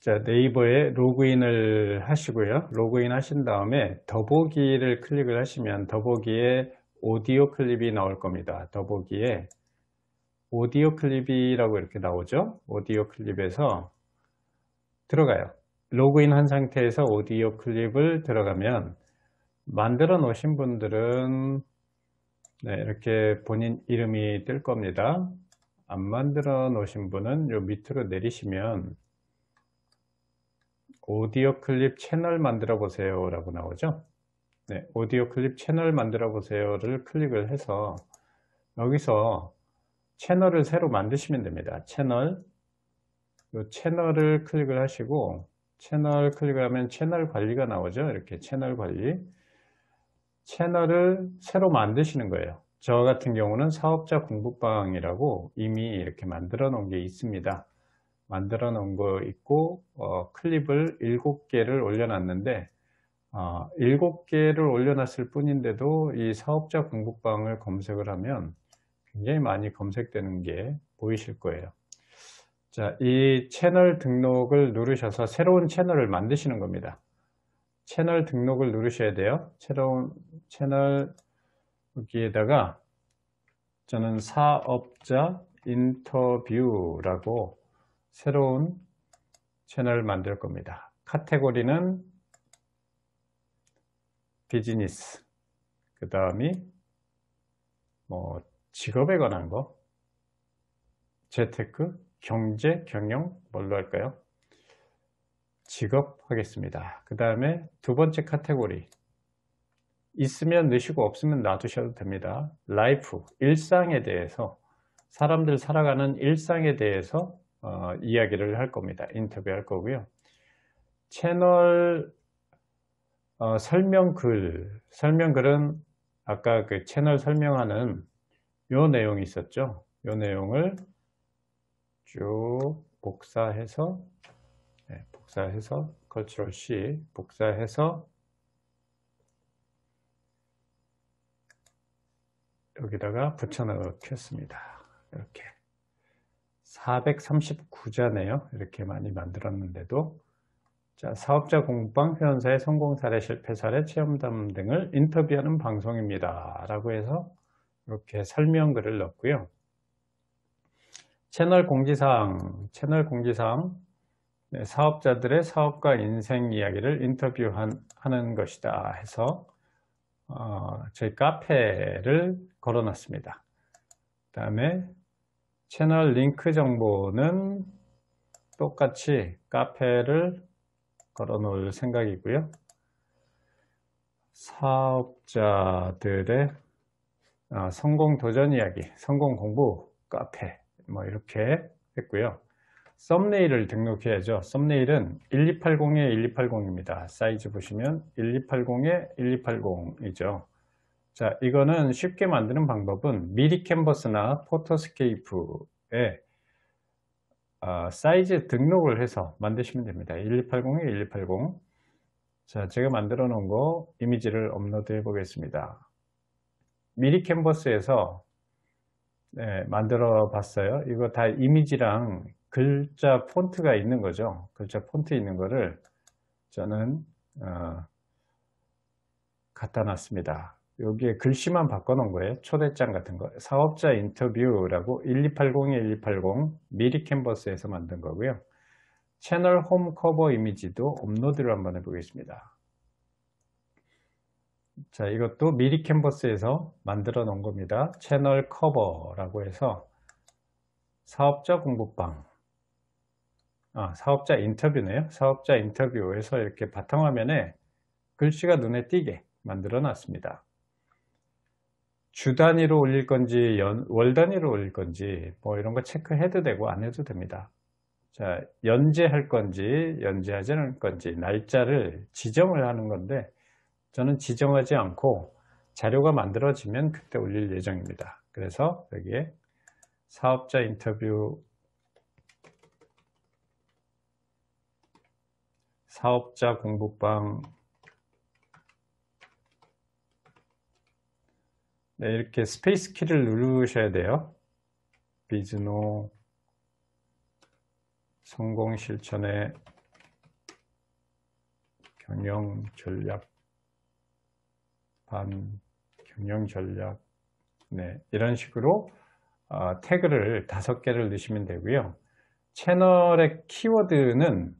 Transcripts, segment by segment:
자, 네이버에 로그인을 하시고요. 로그인 하신 다음에 더보기를 클릭을 하시면 더보기에 오디오 클립이 나올 겁니다. 더보기에 오디오 클립이라고 이렇게 나오죠. 오디오 클립에서 들어가요. 로그인 한 상태에서 오디오 클립을 들어가면 만들어 놓으신 분들은 네, 이렇게 본인 이름이 뜰 겁니다. 안 만들어 놓으신 분은 요 밑으로 내리시면 오디오 클립 채널 만들어 보세요 라고 나오죠. 네, 오디오 클립 채널 만들어 보세요 를 클릭을 해서 여기서 채널을 새로 만드시면 됩니다. 채널 이 채널을 클릭을 하시고 채널 클릭을 하면 채널 관리가 나오죠. 이렇게 채널 관리 채널을 새로 만드시는 거예요. 저 같은 경우는 사업자 공부방이라고 이미 이렇게 만들어 놓은 게 있습니다. 만들어 놓은 거 있고 어, 클립을 7개를 올려놨는데 어, 7개를 올려놨을 뿐인데도 이 사업자 공부방을 검색을 하면 굉장히 많이 검색되는 게 보이실 거예요. 자, 이 채널 등록을 누르셔서 새로운 채널을 만드시는 겁니다. 채널 등록을 누르셔야 돼요. 새로운 채널 여기에다가 저는 사업자 인터뷰라고 새로운 채널을 만들 겁니다. 카테고리는 비즈니스 그 다음이 뭐 직업에 관한 거 재테크 경제 경영 뭘로 할까요? 직업 하겠습니다. 그 다음에 두 번째 카테고리 있으면 넣으시고 없으면 놔두셔도 됩니다 life 일상에 대해서 사람들 살아가는 일상에 대해서 어, 이야기를 할 겁니다. 인터뷰할 거고요. 채널 어, 설명글, 설명글은 아까 그 채널 설명하는 요 내용이 있었죠. 요 내용을 쭉 복사해서 네, 복사해서 control C 복사해서 여기다가 붙여넣겠습니다. 이렇게 439자네요. 이렇게 많이 만들었는데도 자, 사업자 공부방 회원사의 성공 사례, 실패 사례, 체험담 등을 인터뷰하는 방송입니다. 라고 해서 이렇게 설명글을 넣고요. 채널 공지사항, 채널 공지사항, 네, 사업자들의 사업과 인생 이야기를 인터뷰하는 것이다 해서 어, 저희 카페를 걸어놨습니다. 그 다음에 채널 링크 정보는 똑같이 카페를 걸어 놓을 생각이고요. 사업자들의 아, 성공 도전 이야기, 성공 공부 카페 뭐 이렇게 했고요. 썸네일을 등록해야죠. 썸네일은 1280에 1280입니다. 사이즈 보시면 1280에 1280이죠. 자, 이거는 쉽게 만드는 방법은 미리 캔버스나 포토스케이프에 어, 사이즈 등록을 해서 만드시면 됩니다. 1280에 1280. 자, 제가 만들어 놓은 거 이미지를 업로드 해 보겠습니다. 미리 캔버스에서 네, 만들어 봤어요. 이거 다 이미지랑 글자 폰트가 있는 거죠. 글자 폰트 있는 거를 저는 어, 갖다 놨습니다. 여기에 글씨만 바꿔놓은 거예요. 초대장 같은 거. 사업자 인터뷰라고 1280에 1280 미리 캔버스에서 만든 거고요. 채널 홈 커버 이미지도 업로드를 한번 해보겠습니다. 자, 이것도 미리 캔버스에서 만들어 놓은 겁니다. 채널 커버라고 해서 사업자 공부방 아, 사업자 인터뷰네요. 사업자 인터뷰에서 이렇게 바탕화면에 글씨가 눈에 띄게 만들어 놨습니다. 주 단위로 올릴 건지 연, 월 단위로 올릴 건지 뭐 이런 거 체크해도 되고 안 해도 됩니다. 자, 연재할 건지 연재하지 않을 건지 날짜를 지정을 하는 건데 저는 지정하지 않고 자료가 만들어지면 그때 올릴 예정입니다. 그래서 여기에 사업자 인터뷰 사업자 공부방. 네, 이렇게 스페이스 키를 누르셔야 돼요. 비즈노 성공 실천의 경영 전략 반 경영 전략. 네 이런 식으로 어, 태그를 다섯 개를 넣으시면 되고요. 채널의 키워드는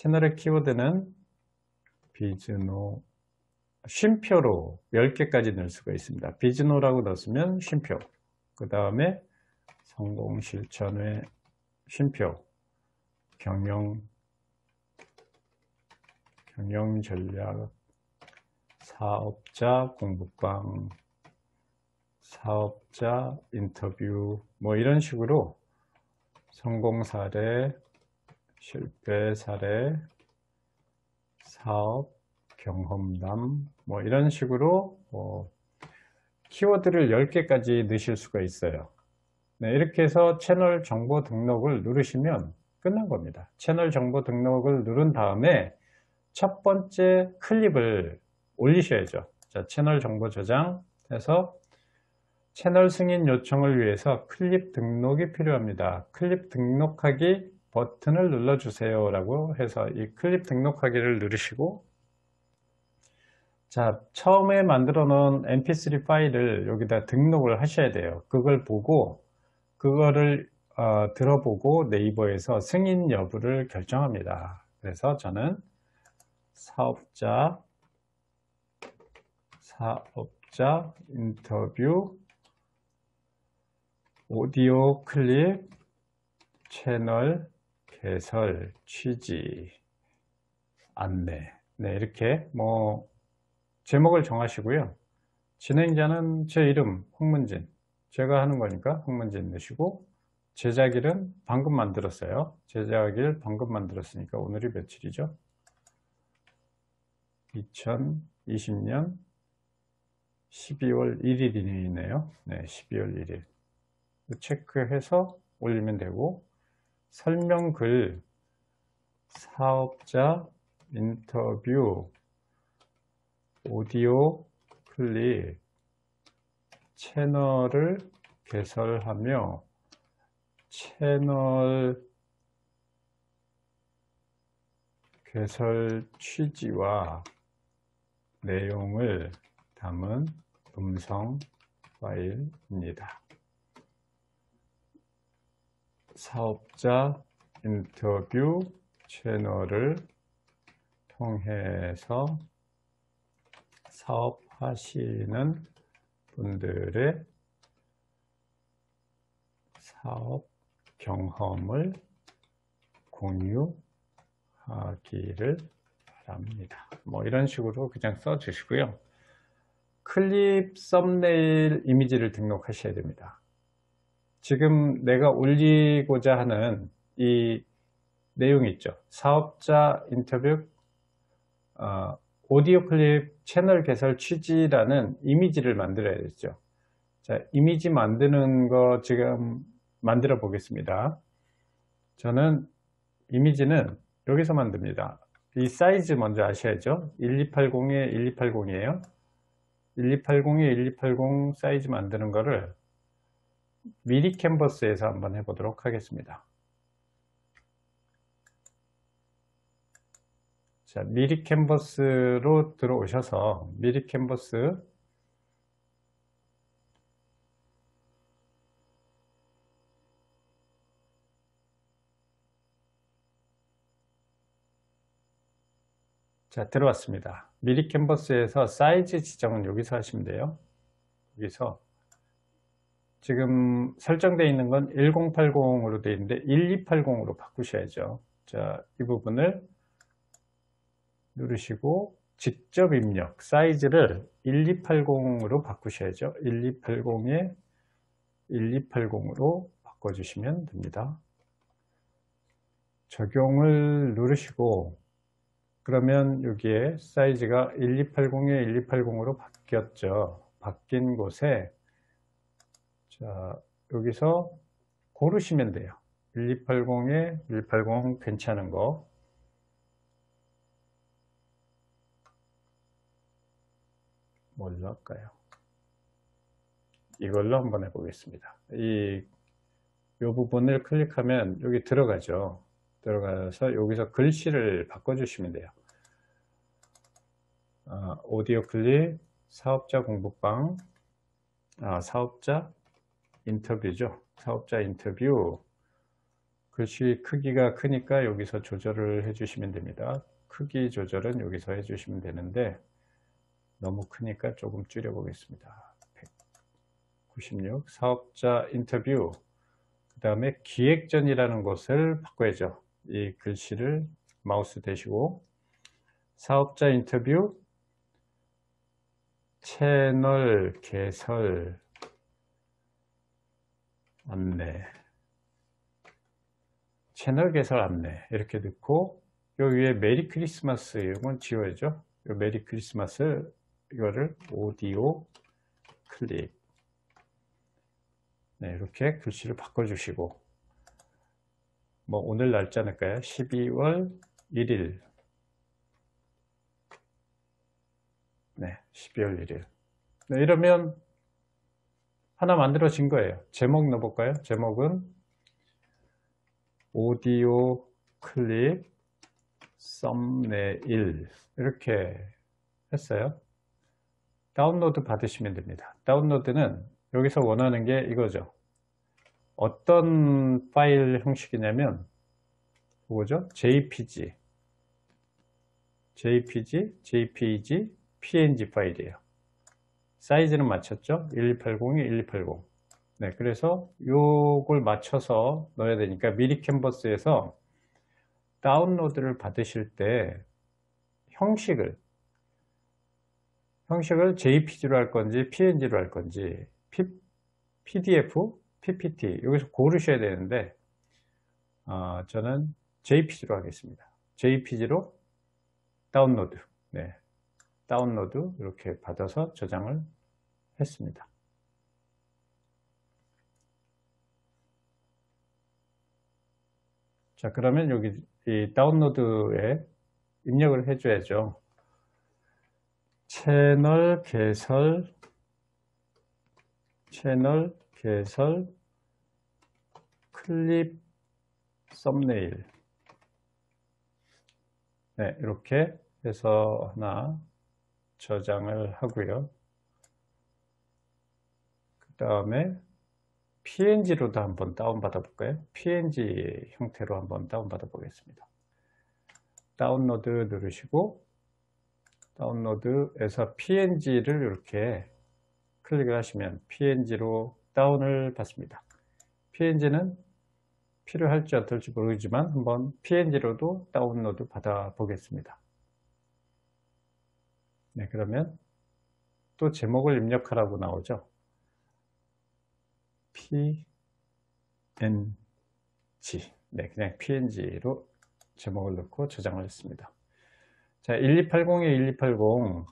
채널의 키워드는 비즈노 쉼표로 10개까지 넣을 수가 있습니다. 비즈노라고 넣었으면 쉼표 그 다음에 성공 실천의 쉼표 경영 경영 전략 사업자 공부방 사업자 인터뷰 뭐 이런 식으로 성공 사례 실패 사례 사업 경험담 뭐 이런 식으로 뭐 키워드를 10개까지 넣으실 수가 있어요. 네, 이렇게 해서 채널 정보 등록을 누르시면 끝난 겁니다. 채널 정보 등록을 누른 다음에 첫 번째 클립을 올리셔야죠. 자, 채널 정보 저장 해서 채널 승인 요청을 위해서 클립 등록이 필요합니다. 클립 등록하기 버튼을 눌러주세요 라고 해서 이 클립 등록하기를 누르시고 자 처음에 만들어 놓은 mp3 파일을 여기다 등록을 하셔야 돼요. 그걸 보고 그거를 어, 들어보고 네이버에서 승인 여부를 결정합니다. 그래서 저는 사업자 사업자 인터뷰 오디오 클립 채널 개설 취지 안내 네 이렇게 뭐 제목을 정하시고요. 진행자는 제 이름 홍문진 제가 하는 거니까 홍문진 넣으시고 제작일은 방금 만들었어요. 제작일 방금 만들었으니까 오늘이 며칠이죠? 2020년 12월 1일이네요. 네, 12월 1일. 체크해서 올리면 되고 설명글 사업자 인터뷰 오디오 클립 채널을 개설하며 채널 개설 취지와 내용을 담은 음성 파일입니다. 사업자 인터뷰 채널을 통해서 사업하시는 분들의 사업 경험을 공유하기를 바랍니다. 뭐 이런 식으로 그냥 써 주시고요. 클립 썸네일 이미지를 등록하셔야 됩니다. 지금 내가 올리고자 하는 이 내용이 있죠. 사업자 인터뷰 어, 오디오 클립 채널 개설 취지라는 이미지를 만들어야겠죠. 자, 이미지 만드는 거 지금 만들어 보겠습니다. 저는 이미지는 여기서 만듭니다. 이 사이즈 먼저 아셔야죠. 1280에 1280이에요. 1280에 1280 사이즈 만드는 거를 미리 캔버스에서 한번 해보도록 하겠습니다. 자, 미리 캔버스로 들어오셔서 미리 캔버스 자 들어왔습니다 미리 캔버스에서 사이즈 지정은 여기서 하시면 돼요 여기서 지금 설정되어 있는 건 1080으로 되어 있는데 1280으로 바꾸셔야죠. 자 이 부분을 누르시고 직접 입력 사이즈를 1280으로 바꾸셔야죠. 1280에 1280으로 바꿔주시면 됩니다. 적용을 누르시고 그러면 여기에 사이즈가 1280에 1280으로 바뀌었죠. 바뀐 곳에 자 여기서 고르시면 돼요 1280에 1280 괜찮은 거 뭘로 할까요? 이걸로 한번 해보겠습니다. 이, 이 부분을 클릭하면 여기 들어가죠. 들어가서 여기서 글씨를 바꿔주시면 돼요. 아, 오디오 클립 사업자 공부방 아, 사업자 인터뷰죠. 사업자 인터뷰 글씨 크기가 크니까 여기서 조절을 해주시면 됩니다. 크기 조절은 여기서 해주시면 되는데 너무 크니까 조금 줄여 보겠습니다. 196 사업자 인터뷰 그 다음에 기획전이라는 것을 바꿔야죠. 이 글씨를 마우스 대시고 사업자 인터뷰 채널 개설 안내. 채널 개설 안내. 이렇게 넣고 요 위에 Merry Christmas 이건 지워야죠. 요 Merry Christmas 이거를 오디오 클릭. 네, 이렇게 글씨를 바꿔주시고. 뭐 오늘 날짜 넣을까요? 12월 1일. 네, 12월 1일. 네, 이러면 하나 만들어진 거예요. 제목 넣어볼까요? 제목은 오디오 클립 썸네일. 이렇게 했어요. 다운로드 받으시면 됩니다. 다운로드는 여기서 원하는 게 이거죠. 어떤 파일 형식이냐면 뭐죠? JPG JPG, JPG, PNG 파일이에요 사이즈는 맞췄죠? 1280에 1280 네, 그래서 요걸 맞춰서 넣어야 되니까 미리 캔버스에서 다운로드를 받으실 때 형식을 형식을 JPG로 할 건지 PNG로 할 건지 PDF, PPT 여기서 고르셔야 되는데 어, 저는 JPG로 하겠습니다. JPG로 다운로드 네, 다운로드 이렇게 받아서 저장을 했습니다. 자 그러면 여기 이 다운로드에 입력을 해줘야죠. 채널 개설 채널 개설 클립 썸네일 네 이렇게 해서 하나 저장을 하고요 그 다음에 PNG로도 한번 다운받아 볼까요 PNG 형태로 한번 다운받아 보겠습니다 다운로드 누르시고 다운로드에서 PNG를 이렇게 클릭을 하시면 PNG로 다운을 받습니다. PNG는 필요할지 어떨지 모르지만 한번 PNG로도 다운로드 받아 보겠습니다. 네, 그러면 또 제목을 입력하라고 나오죠. PNG. 네, 그냥 PNG로 제목을 넣고 저장을 했습니다. 자, 1280에 1280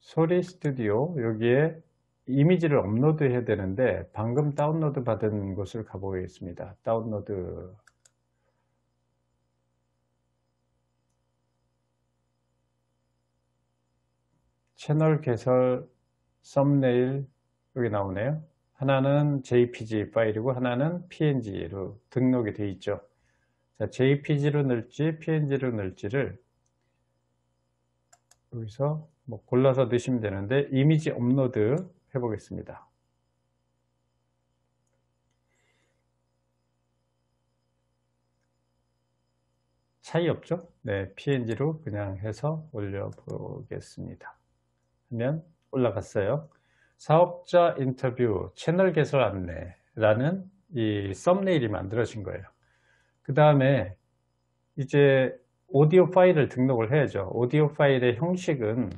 소리 스튜디오 여기에 이미지를 업로드 해야 되는데 방금 다운로드 받은 곳을 가보겠습니다. 다운로드 채널 개설 썸네일 여기 나오네요. 하나는 JPG 파일이고 하나는 PNG로 등록이 되어 있죠. 자, JPG로 넣을지 PNG로 넣을지를 여기서 뭐 골라서 넣으시면 되는데 이미지 업로드 해보겠습니다. 차이 없죠? 네, PNG로 그냥 해서 올려보겠습니다. 하면 올라갔어요. 사업자 인터뷰 채널 개설 안내라는 이 썸네일이 만들어진 거예요. 그 다음에 이제 오디오 파일을 등록을 해야죠. 오디오 파일의 형식은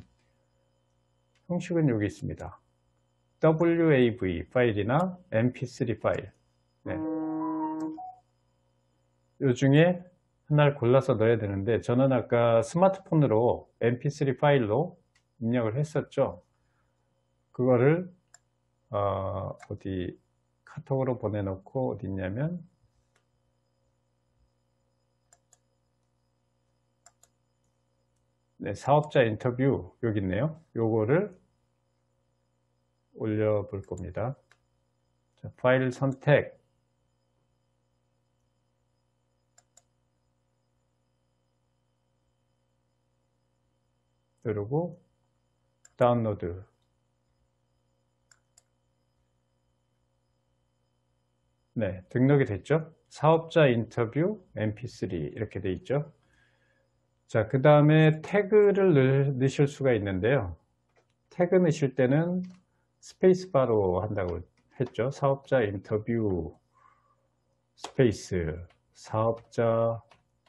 형식은 여기 있습니다. WAV 파일이나 MP3 파일. 네. 요 중에 하나를 골라서 넣어야 되는데 저는 아까 스마트폰으로 MP3 파일로 입력을 했었죠. 그거를 어, 어디 카톡으로 보내놓고 어디 있냐면 네, 사업자 인터뷰 여기 있네요. 요거를 올려볼 겁니다. 자, 파일 선택 누르고 다운로드 네, 등록이 됐죠. 사업자 인터뷰 mp3 이렇게 돼 있죠. 자, 그 다음에 태그를 넣으실 수가 있는데요. 태그 넣으실 때는 스페이스바로 한다고 했죠. 사업자 인터뷰 스페이스 사업자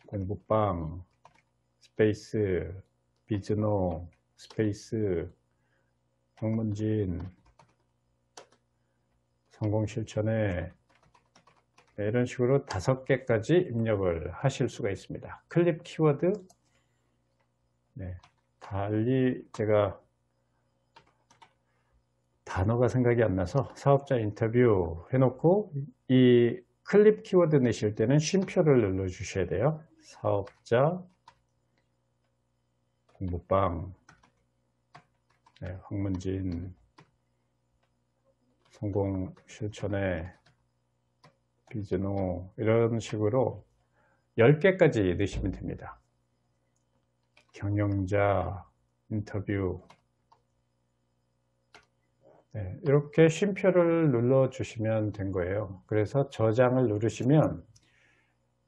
공부방 스페이스 비즈노 스페이스 황문진 성공 실천에 네, 이런 식으로 다섯 개까지 입력을 하실 수가 있습니다. 클립 키워드 네, 달리 제가 단어가 생각이 안 나서 사업자 인터뷰 해놓고 이 클립 키워드 내실 때는 쉼표를 눌러 주셔야 돼요. 사업자 공부방 네, 황문진 성공 실천에 비즈노 이런 식으로 10개까지 넣으시면 됩니다. 경영자, 인터뷰 네, 이렇게 쉼표를 눌러 주시면 된 거예요. 그래서 저장을 누르시면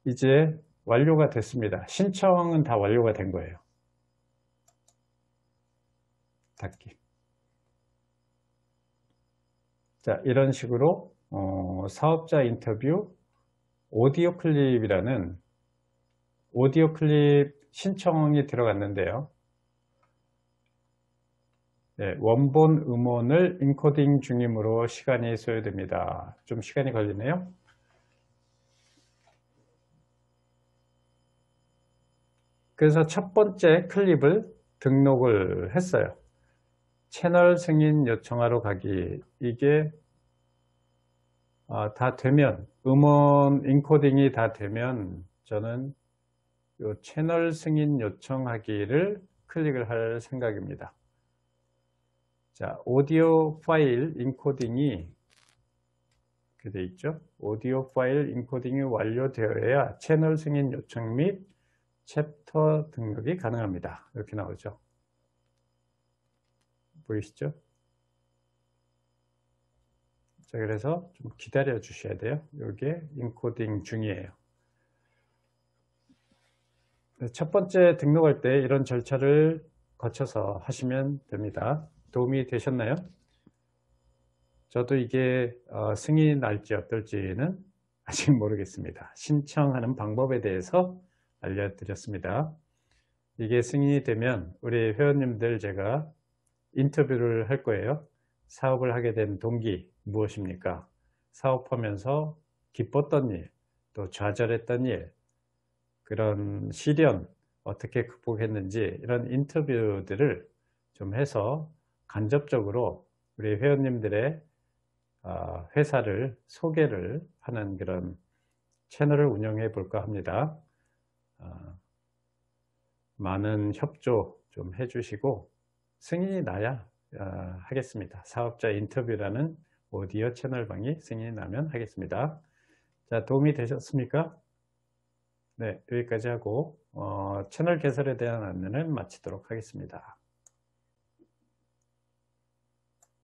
이제 완료가 됐습니다. 신청은 다 완료가 된 거예요. 닫기. 자, 이런 식으로 어, 사업자 인터뷰 오디오 클립이라는 오디오 클립 신청이 들어갔는데요. 네, 원본 음원을 인코딩 중이므로 시간이 소요됩니다. 좀 시간이 걸리네요. 그래서 첫 번째 클립을 등록을 했어요. 채널 승인 요청하러 가기 이게 아, 다 되면 음원 인코딩이 다 되면 저는 요 채널 승인 요청하기를 클릭을 할 생각입니다. 자, 오디오 파일 인코딩이 이렇게 돼 있죠. 오디오 파일 인코딩이 완료되어야 채널 승인 요청 및 챕터 등록이 가능합니다. 이렇게 나오죠. 보이시죠? 자, 그래서 좀 기다려 주셔야 돼요. 이게 인코딩 중이에요. 네, 첫 번째 등록할 때 이런 절차를 거쳐서 하시면 됩니다. 도움이 되셨나요? 저도 이게 어, 승인이 날지 어떨지는 아직 모르겠습니다. 신청하는 방법에 대해서 알려드렸습니다. 이게 승인이 되면 우리 회원님들 제가 인터뷰를 할 거예요. 사업을 하게 된 동기, 무엇입니까? 사업하면서 기뻤던 일, 또 좌절했던 일, 그런 시련 어떻게 극복했는지 이런 인터뷰들을 좀 해서 간접적으로 우리 회원님들의 아, 회사를 소개를 하는 그런 채널을 운영해 볼까 합니다. 아, 많은 협조 좀 해주시고 승인이 나야 아, 하겠습니다. 사업자 인터뷰라는 오디오 채널방이 승인이 나면 하겠습니다. 자, 도움이 되셨습니까? 네, 여기까지 하고 어, 채널 개설에 대한 안내는 마치도록 하겠습니다.